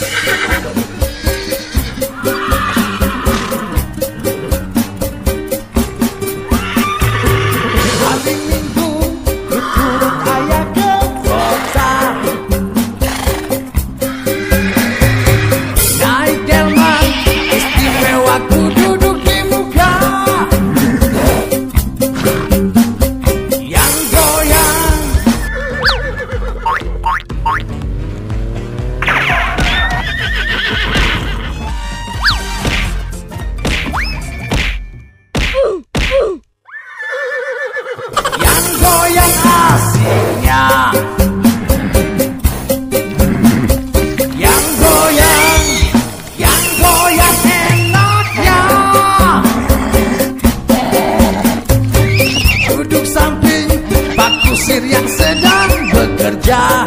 Thank you. Yang goyang asiknya Yang goyang, yang goyang enaknya. Duduk samping Pak Kusir yang sedang bekerja.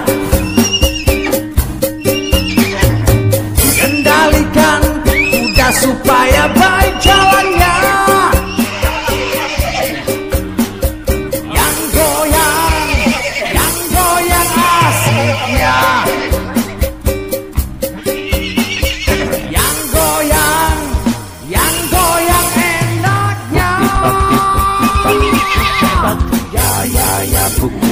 Iya. Yang goyang Yang goyang enaknya. Ya ya ya buku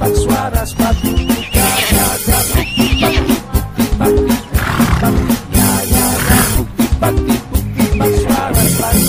Bak suara sepatu. Ya ya ya Ya ya ya buku Bak suara sepatu.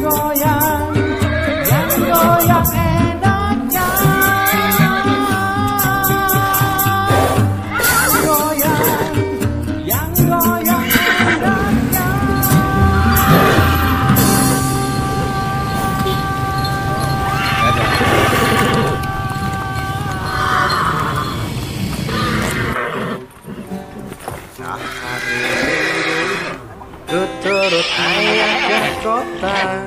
goyang yang goyang enaknya yang goyang yang goyang enaknya Nah, hari ini Tuturut ayah ke kota